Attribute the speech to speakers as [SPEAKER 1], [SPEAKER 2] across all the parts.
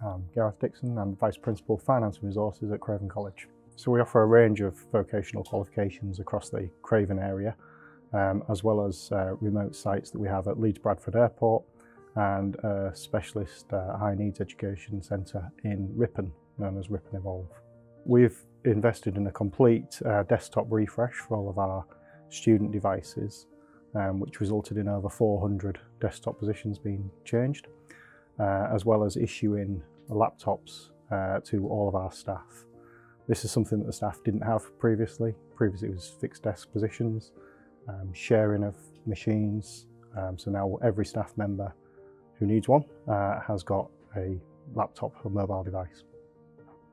[SPEAKER 1] I'm Gareth Dixon, I'm Vice Principal Finance and Resources at Craven College. So we offer a range of vocational qualifications across the Craven area, um, as well as uh, remote sites that we have at Leeds Bradford Airport and a specialist uh, high needs education centre in Ripon, known as Ripon Evolve. We've invested in a complete uh, desktop refresh for all of our student devices, um, which resulted in over 400 desktop positions being changed, uh, as well as issuing laptops uh, to all of our staff. This is something that the staff didn't have previously. Previously it was fixed desk positions, um, sharing of machines. Um, so now every staff member who needs one uh, has got a laptop or mobile device.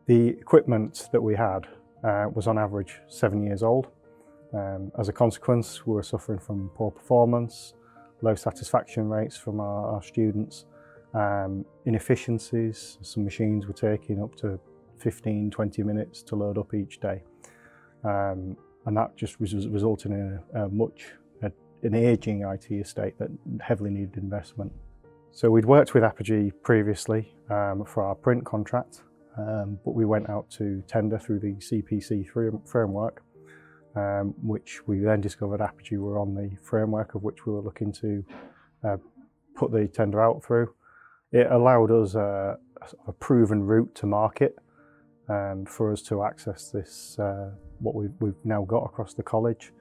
[SPEAKER 1] The equipment that we had uh, was on average seven years old. Um, as a consequence, we were suffering from poor performance, low satisfaction rates from our, our students, um, inefficiencies. Some machines were taking up to 15, 20 minutes to load up each day. Um, and that just was resulting in a, a much, a, an ageing IT estate that heavily needed investment. So we'd worked with Apogee previously um, for our print contract, um, but we went out to tender through the CPC framework, um, which we then discovered Apogee were on the framework of which we were looking to uh, put the tender out through. It allowed us a, a proven route to market um, for us to access this, uh, what we've, we've, now got across the college.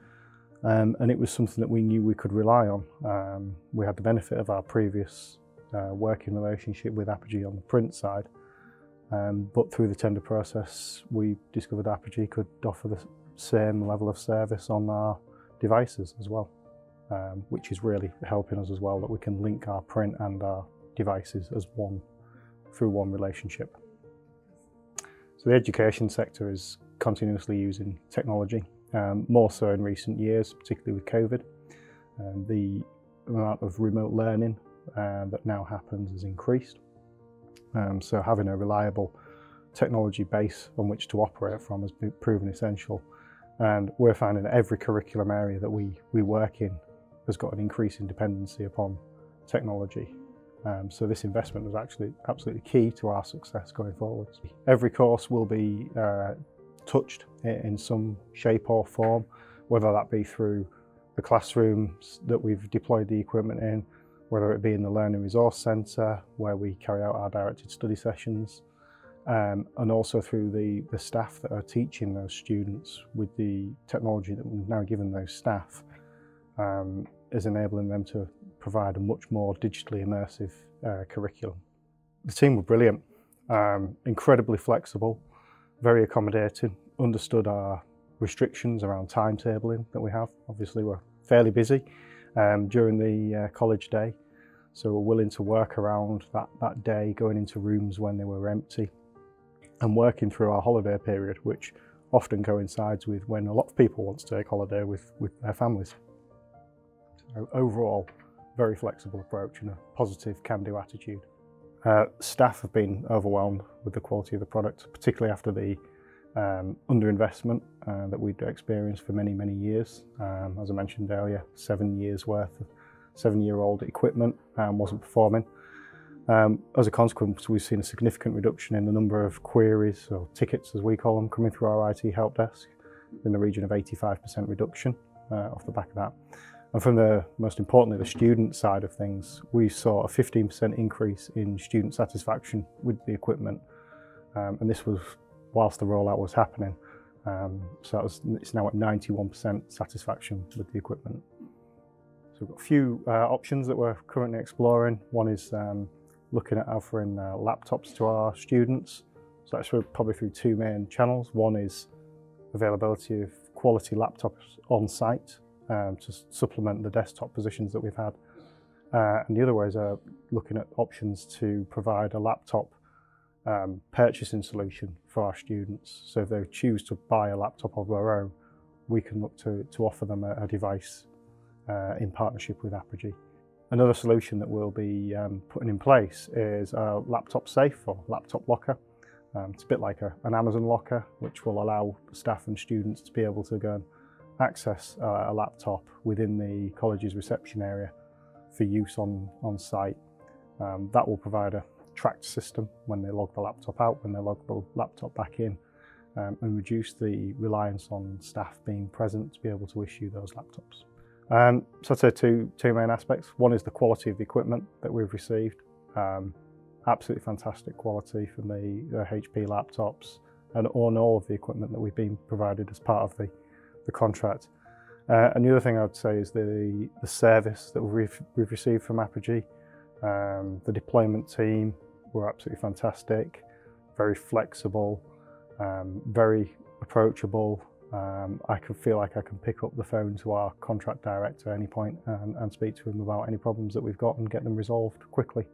[SPEAKER 1] Um, and it was something that we knew we could rely on. Um, we had the benefit of our previous uh, working relationship with Apogee on the print side. Um, but through the tender process, we discovered Apogee could offer the same level of service on our devices as well, um, which is really helping us as well that we can link our print and our devices as one through one relationship. So the education sector is continuously using technology, um, more so in recent years, particularly with COVID. Um, the amount of remote learning uh, that now happens has increased. Um, so having a reliable technology base on which to operate from has been proven essential. And we're finding that every curriculum area that we, we work in has got an increasing dependency upon technology. Um, so this investment was actually absolutely key to our success going forward. Every course will be uh, touched in some shape or form, whether that be through the classrooms that we've deployed the equipment in, whether it be in the Learning Resource Centre where we carry out our directed study sessions um, and also through the, the staff that are teaching those students with the technology that we've now given those staff um, is enabling them to provide a much more digitally immersive uh, curriculum. The team were brilliant, um, incredibly flexible, very accommodating, understood our restrictions around timetabling that we have. Obviously we're fairly busy um, during the uh, college day. So we're willing to work around that, that day, going into rooms when they were empty and working through our holiday period, which often coincides with when a lot of people want to take holiday with, with their families. Overall, very flexible approach and a positive can-do attitude. Uh, staff have been overwhelmed with the quality of the product, particularly after the um, underinvestment uh, that we'd experienced for many, many years. Um, as I mentioned earlier, seven years worth of seven-year-old equipment um, wasn't performing. Um, as a consequence, we've seen a significant reduction in the number of queries, or tickets as we call them, coming through our IT help desk in the region of 85% reduction uh, off the back of that. And from the, most importantly, the student side of things, we saw a 15% increase in student satisfaction with the equipment. Um, and this was whilst the rollout was happening. Um, so was, it's now at 91% satisfaction with the equipment. So we've got a few uh, options that we're currently exploring. One is um, looking at offering uh, laptops to our students. So that's probably through two main channels. One is availability of quality laptops on site um, to supplement the desktop positions that we've had. Uh, and the other ways are looking at options to provide a laptop um, purchasing solution for our students. So if they choose to buy a laptop of their own, we can look to, to offer them a, a device uh, in partnership with Apogee. Another solution that we'll be um, putting in place is a laptop safe or laptop locker. Um, it's a bit like a, an Amazon locker, which will allow staff and students to be able to go and access uh, a laptop within the college's reception area for use on, on site. Um, that will provide a, tracked system when they log the laptop out, when they log the laptop back in, um, and reduce the reliance on staff being present to be able to issue those laptops. Um, so I'd say two, two main aspects. One is the quality of the equipment that we've received. Um, absolutely fantastic quality from the, the HP laptops and on all of the equipment that we've been provided as part of the, the contract. Uh, and the other thing I would say is the, the service that we've, we've received from Apogee. Um, the deployment team were absolutely fantastic, very flexible, um, very approachable. Um, I can feel like I can pick up the phone to our contract director at any point and, and speak to him about any problems that we've got and get them resolved quickly.